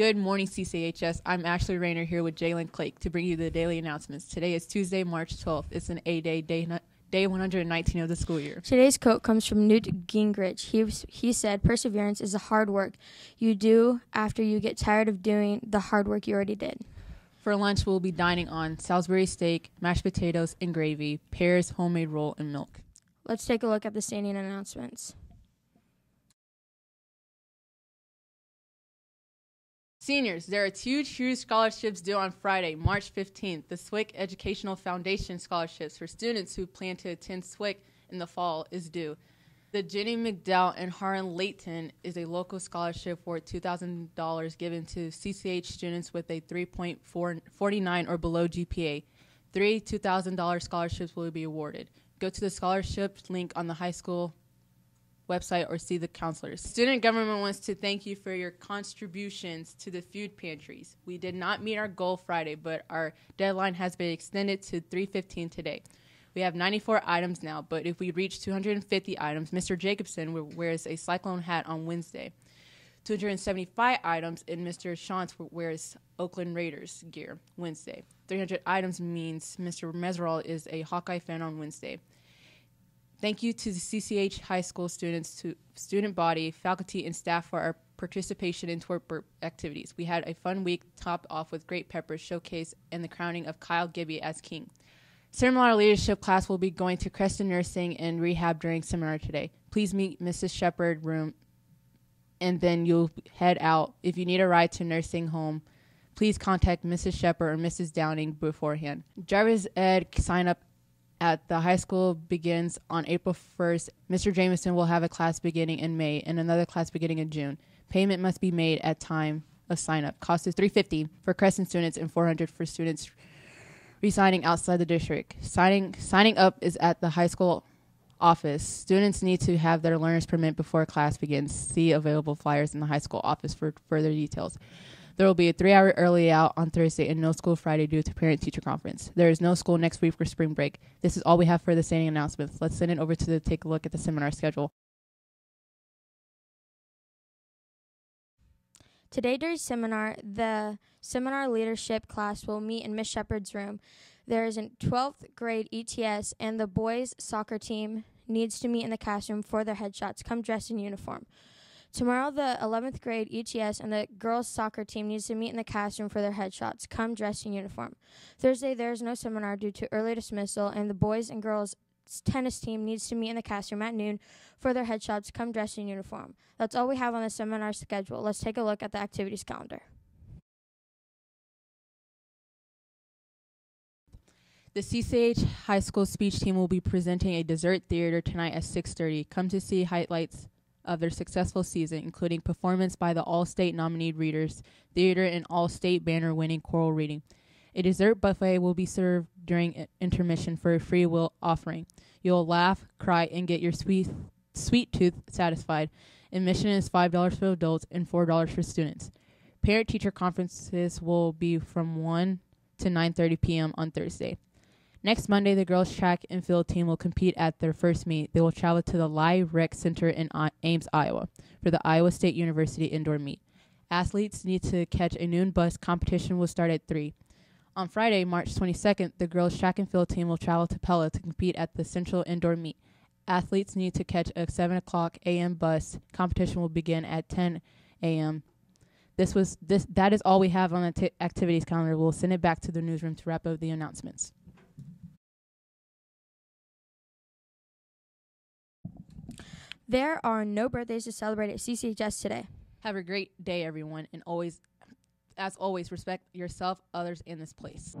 Good morning, CCHS. I'm Ashley Rayner here with Jalen Clake to bring you the daily announcements. Today is Tuesday, March 12th. It's an A day, day, day 119 of the school year. Today's quote comes from Newt Gingrich. He, he said, Perseverance is the hard work you do after you get tired of doing the hard work you already did. For lunch, we'll be dining on Salisbury steak, mashed potatoes, and gravy, pears, homemade roll, and milk. Let's take a look at the standing announcements. Seniors, there are two true scholarships due on Friday, March 15th. The SWIC Educational Foundation scholarships for students who plan to attend SWIC in the fall is due. The Jenny McDowell and Harlan Layton is a local scholarship for $2,000 given to CCH students with a 3.49 or below GPA. Three $2,000 scholarships will be awarded. Go to the scholarships link on the high school website or see the counselors. Student government wants to thank you for your contributions to the food pantries. We did not meet our goal Friday, but our deadline has been extended to 3:15 today. We have 94 items now, but if we reach 250 items, Mr. Jacobson wears a cyclone hat on Wednesday. 275 items, and Mr. Shantz wears Oakland Raiders gear Wednesday. 300 items means Mr. Meseral is a Hawkeye fan on Wednesday. Thank you to the CCH High School students, to student body, faculty, and staff for our participation in TWIRP activities. We had a fun week, topped off with great peppers showcase and the crowning of Kyle Gibby as king. Seminar leadership class will be going to Creston Nursing and Rehab during seminar today. Please meet Mrs. Shepard room, and then you'll head out. If you need a ride to nursing home, please contact Mrs. Shepard or Mrs. Downing beforehand. Driver's ed sign up at the high school begins on April 1st. Mr. Jameson will have a class beginning in May and another class beginning in June. Payment must be made at time of sign up. Cost is 350 for Creston students and 400 for students resigning outside the district. Signing signing up is at the high school office. Students need to have their learner's permit before class begins. See available flyers in the high school office for further details. There will be a three hour early out on Thursday and no school Friday due to parent teacher conference. There is no school next week for spring break. This is all we have for the standing announcements. Let's send it over to the take a look at the seminar schedule. Today during seminar, the seminar leadership class will meet in Miss Shepard's room. There is a 12th grade ETS and the boys soccer team needs to meet in the classroom for their headshots. Come dressed in uniform. Tomorrow, the 11th grade ETS and the girls' soccer team needs to meet in the classroom for their headshots. Come dressed in uniform. Thursday, there is no seminar due to early dismissal, and the boys and girls tennis team needs to meet in the classroom at noon for their headshots. Come dressed in uniform. That's all we have on the seminar schedule. Let's take a look at the activities calendar. The CCH High School speech team will be presenting a dessert theater tonight at 6:30. Come to see highlights of their successful season, including performance by the All State nominated readers, theater, and All State banner winning choral reading. A dessert buffet will be served during intermission for a free will offering. You'll laugh, cry, and get your sweet, sweet tooth satisfied. Admission is $5 for adults and $4 for students. Parent teacher conferences will be from 1 to 9:30 p.m. on Thursday. Next Monday, the girls' track and field team will compete at their first meet. They will travel to the Lied Rec Center in Ames, Iowa, for the Iowa State University indoor meet. Athletes need to catch a noon bus. Competition will start at 3. On Friday, March 22nd, the girls' track and field team will travel to Pella to compete at the Central Indoor Meet. Athletes need to catch a 7 o'clock a.m. bus. Competition will begin at 10 a.m. This was this. That is all we have on the activities calendar. We'll send it back to the newsroom to wrap up the announcements. There are no birthdays to celebrate at CCHS today. Have a great day, everyone, and always, as always, respect yourself, others, in this place.